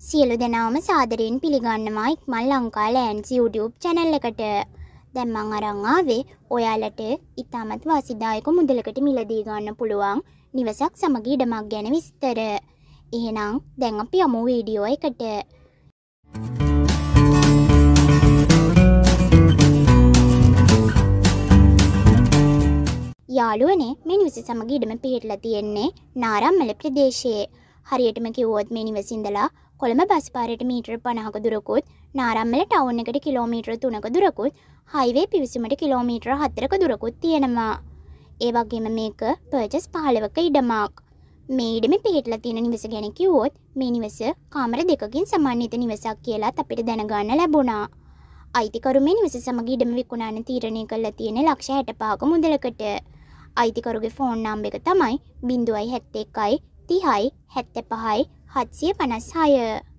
සියලු දෙනාම සාදරයෙන් පිළිගන්නවා Ikmal Lanka lens YouTube channel එකට. දැන් මං අරන් ආවේ ඔයාලට ඉතාමත් වාසිදායක මුදලකට මිලදී ගන්න පුළුවන් නිවසක් සමග ඉඩමක් ගැන විස්තර. එහෙනම් දැන් අපි යමු වීඩියෝ එකට. යාළුවනේ මේ නිවස සමග ඉඩම පිහිටලා තියෙන්නේ නාරම්මල ප්‍රදේශයේ. හරියටම කිව්වොත් මේ නිවසින්දලා කොළඹ බස්පාරයට මීට්‍ර පණහක දුරකුත් නාරම්මල ටවුන් එකට කිලෝමීට්‍ර තුනක දුරකුත් හයිවේ පිවිසුමට කිලෝමීට්‍ර හතරක දුරකුත් තියෙනවා. ඒ වගේම මේක පර්ජස් පහලවක ඉඩමක්. මේ ඉඩම පිහිටල තියෙන නිවස ගැන කිව්වොත් මේ නිවස කාමර දෙකකින් සමන්විත නිවසක් කියලා අපිට දැනගන්න ලැබුණා. අයිතිකරු මේ නිවස සමග ඉඩම විකුණන්න තීරණය කළා තියෙන ලක්ෂ 65ක මුදලකට. අයිතිකරුගේ ෆෝන් නම්බර එක තමයි 071යි 30යි 75යි hati panas saya.